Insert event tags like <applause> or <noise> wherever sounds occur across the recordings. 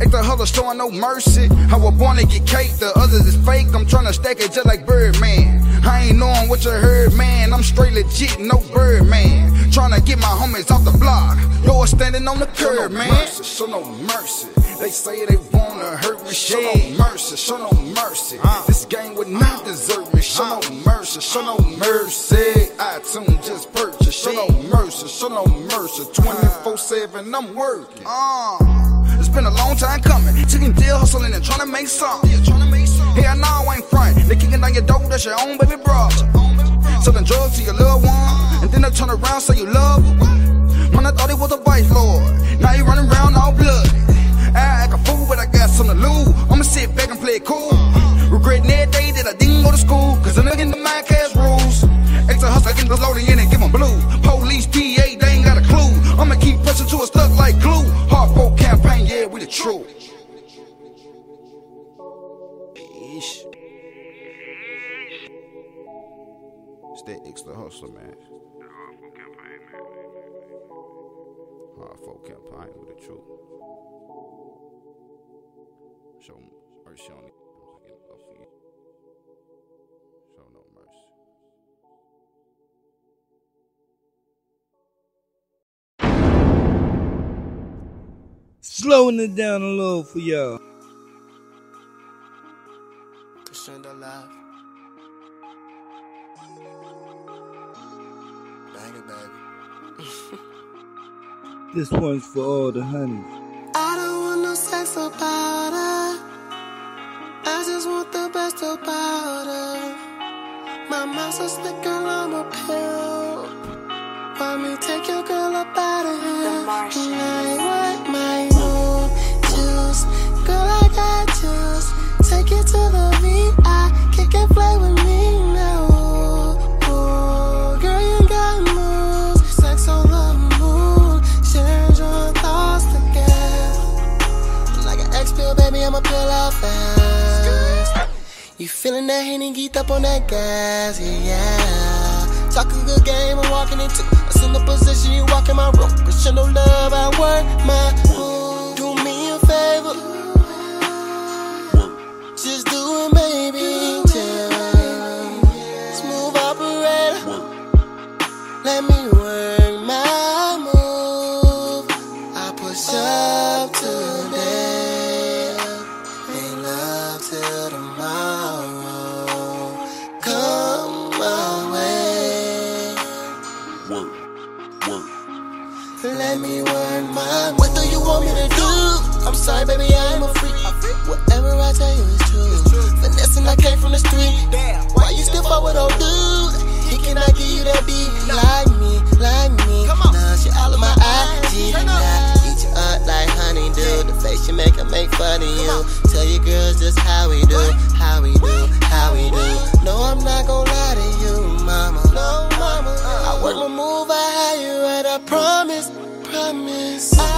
Extra hustle showing no mercy. I was born to get cake, the others is fake. I'm trying to stack it just like Birdman. I ain't knowing what you heard, man. I'm straight legit, no Birdman. Trying to get my homies off the block. You're standing on the curb, man. Mercy, show no mercy. They say they wanna hurt me. Show no mercy, show no mercy. Uh. This game would not deserve me. Show no uh. mercy, show no mercy. iTunes just purchase. Show no mercy, show no mercy. Uh. 24 7, I'm working. Uh, been a long time coming. Taking deal, hustling and trying to make something. Hell no, I ain't front. They kicking down your door, that's your own baby bro. Selling drugs to your loved one, and then they turn around say you love her. Man, I thought it was a vice lord. Now you running around all bloody. I act a fool, but I got something to lose. I'ma sit back and play it cool. Regretting every day that I didn't go to school, cause I'm looking It's that extra hustle, man. Campaign with the truth. Show mercy on the Show no mercy. Slowing it down a little for y'all. This one's for all the honeys. I don't want no sex about her. I just want the best about her. My mouth's so slick, girl, I'm a pill. Why me take your girl up out of here? You feeling that Henny geeked up on that gas, yeah, yeah. Talk a good game, I'm walking into. Us in the position, you walk in my room. Crescendo love, I work my move. Baby, I'm a freak. Whatever I tell you is true. Finessing, I came from the street. Why you still fuck with old dude? He cannot give you that beat like me, like me. Nah, she all of my IG. Nah, eat you up like honey do. The face you make, I make fun of you. Tell your girls just how we do, how we do, how we do. No, I'm not gonna lie to you, mama. No, mama. I work my move, I had you right, I promise, promise. I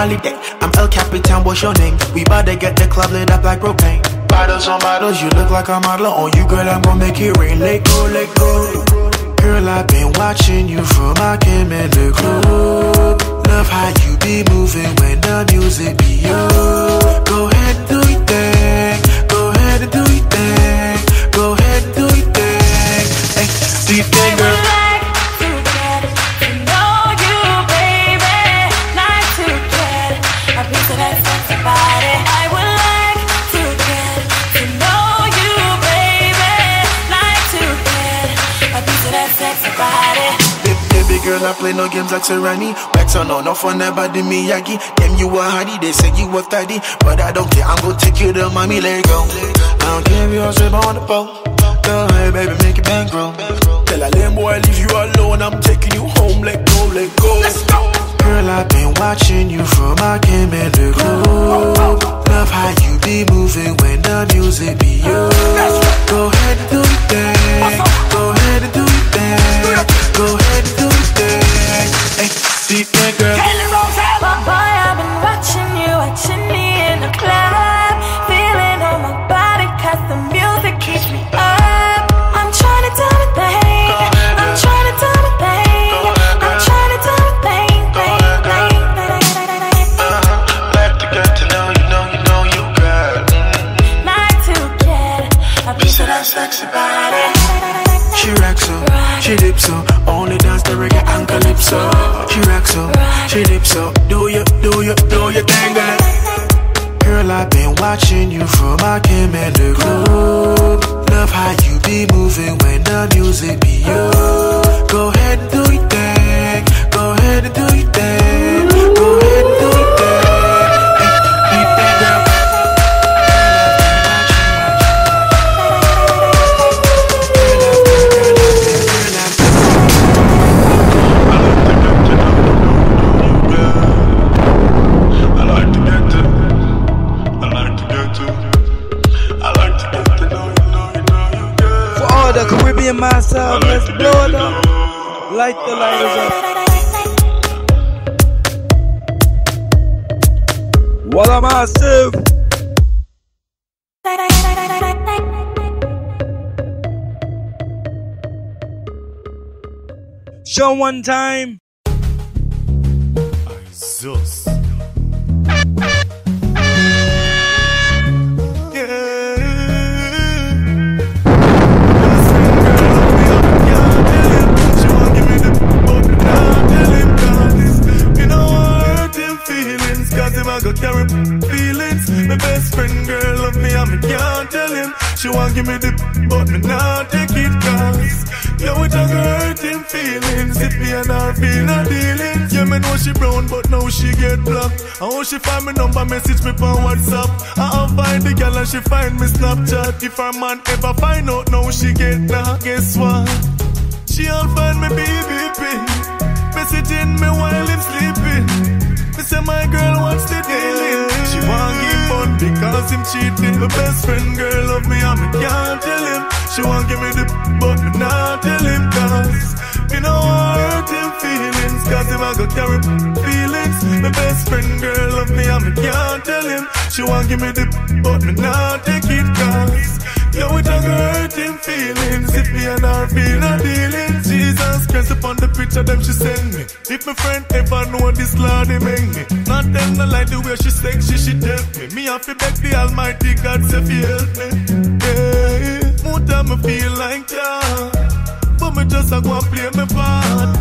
holiday. I'm El Capitan, what's your name? We bout to get the club lit up like propane. Bottles on bottles, you look like a model. On you, girl, I'm gonna make it rain. Let go, let go. Girl, I've been watching you from my cam in the club. Love how you be moving when the music be up. Go ahead and do your thing. Go ahead and do your thing. Go ahead and do your thing. Hey, do your thing, girl. Girl, I play no games like Serrani. Wax on, no, no fun, never the Miyagi. Them you a hottie, they say you a thotty. But I don't care, I'm gonna take you to mommy, let go. I don't care if you're sleep on the boat. Go ahead, baby, make it bankroll. Tell a lame boy, leave you alone. I'm taking moving when the music be up. Go ahead Caribbean myself, let's blow it up. Light the lighters up. What am I serve? Show one time. Zeus. Know she brown, but now she get blocked I how she find me number, message me on WhatsApp. I find the girl and she find me Snapchat. If her man ever find out, now she get now Guess what? She all find me BBP Messaging me while I'm sleeping. Me say my girl, what's the deal? She want give fun because him cheating. My best friend girl love me and me can't tell him. She want give me the, but me not tell him Cause me no want hurt him feelings Cause him I go carry feelings My best friend girl love me and me can't tell him. She want give me the, but me not take it Cause Yo, it a hurt him feelings. If me and her feel no dealings Jesus Christ upon the picture them she send me. If my friend ever know this Lord, he make me. Not them no like the way she sexy, she she tell me. Me have to beg the almighty God say fi help me. Yeah, more time I feel like that. But me just a go and play my part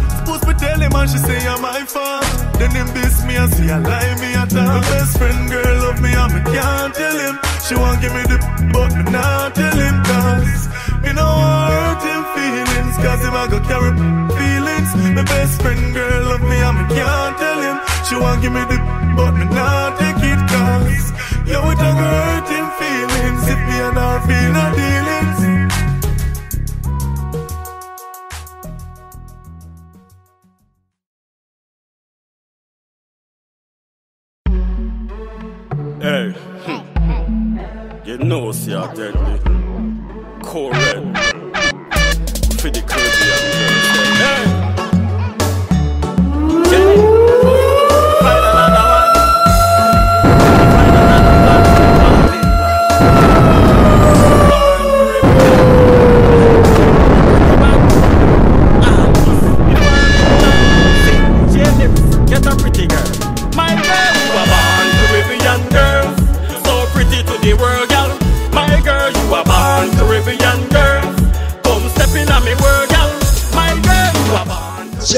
she say I'm my fault Then him diss me and say I lie me at all My best friend girl love me and me can't tell him. She want give me the but me not tell him Cause me no hurt him feelings Cause him I go carry feelings. My best friend girl love me and me can't tell him. She want give me the but me not take it Cause yo it a go hurt him feelings. If me and her feel no dealings Hey, you know, see how deadly. Correct. For the Caribbean crazy.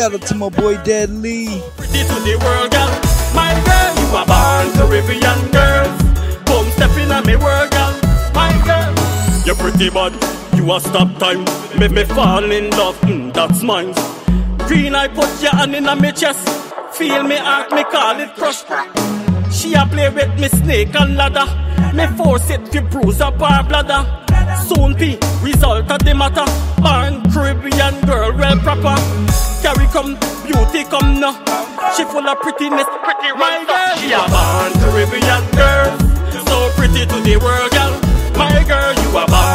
Shout out to my boy Dad Lee. pretty to the world, girl. My girl, you are born Caribbean girl. Come step in on me world, girl. My girl, you're pretty bad. You a stop time. Make me fall in love. Mm, that's mine. Green, I put your hand in on me chest. Feel me heart, me call it crush. She a play with me snake and ladder. Me force it to bruise up her bladder. Soon be result of the matter. Born Caribbean girl, well proper. Carry come, beauty come now. She full of prettiness, pretty my girl. She a born Caribbean girl, so pretty to the world, girl. My girl, you a born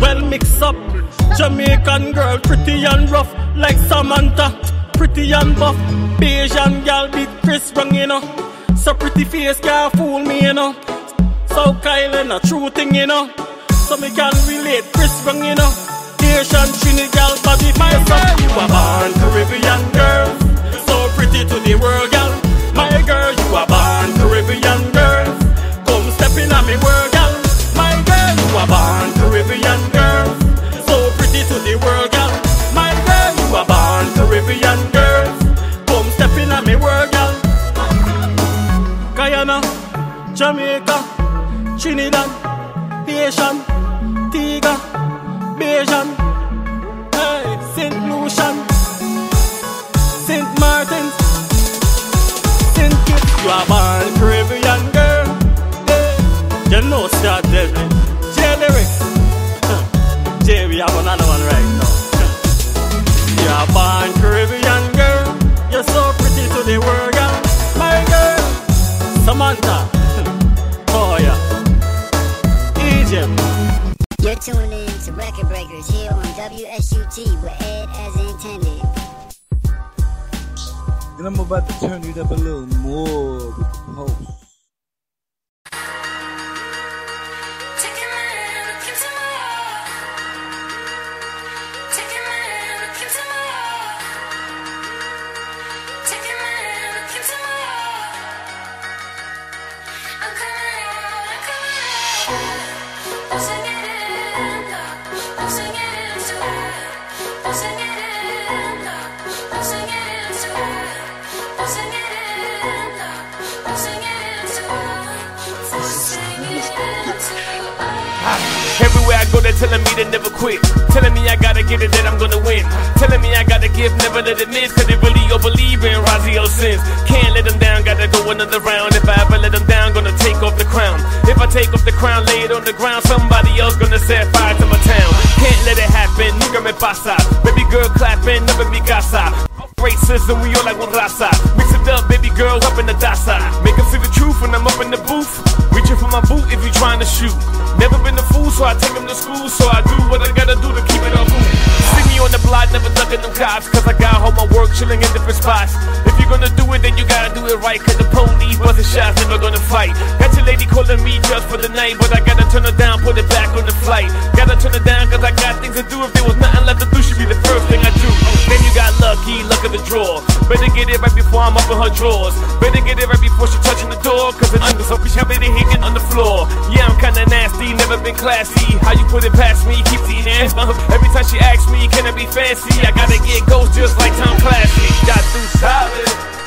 Well mixed up. Jamaican girl, pretty and rough, like Samantha. Pretty and buff. Asian girl, big Chris Brown, you know. So pretty face can't fool me, you know. South Island, a true thing, you know. So me can relate, Chris Brown, you know. Asian Trinidad body, my girl, you a born Caribbean girl. So pretty to the world, girl. My girl, you a born Caribbean girl. Come step in on me world, You a born Caribbean girl. So pretty to the world, girl. My girl, you a born Caribbean girl. Come step in on me world, girl. Guyana, Jamaica, Trinidad, Haitian, Tiga, Bajan, hey, St. Lucian, St. Martin, St. Kitts, you are born Caribbean girl. Hey, you know start deadly. Have another one right now. You are born Caribbean girl. You're so pretty to the world, girl. My girl, Samantha. <laughs> Oh yeah. Egypt. You're tuning in to Record Breakers here on WSUT with Ed as intended. And I'm about to turn it up a little more with the post. Telling me to never quit. Telling me I gotta get it, that I'm gonna win. Telling me I gotta give, never let it miss. Cause they really all believe in Razio sins. Can't let them down, gotta go another round. If I ever let them down, gonna take off the crown. If I take off the crown, lay it on the ground, somebody else gonna set fire to my town. Can't let it happen, nunca me pasa. Baby girl clapping, never be casa. Racism, we all like one raza. Mix it up, baby girl, up in the daza. If you trying to shoot. Never been a fool, so I take them to school. So I do what I gotta do to keep it move. See me on the block, never ducking them cops. Cause I got home my work, chilling in different spots. If you're gonna do it, then you gotta do it right. Cause the police busting shots, never gonna fight. Got your lady calling me just for the night. But I gotta turn her down, put it back on the flight. Gotta turn it down, cause I got things to do. If there was nothing left to do, she'd be the first thing I do. Then you got lucky, luck of the draw. Better get it right before I'm up in her drawers. Better get it right before she touching the door. Cause the under bitch, I better hanging on the floor. Yeah, I'm kinda nasty, never been classy. How you put it past me, keep the ass. Uh, every time she asks me, can I be fancy? I gotta get ghost just like Tom Clancy. Got through solid.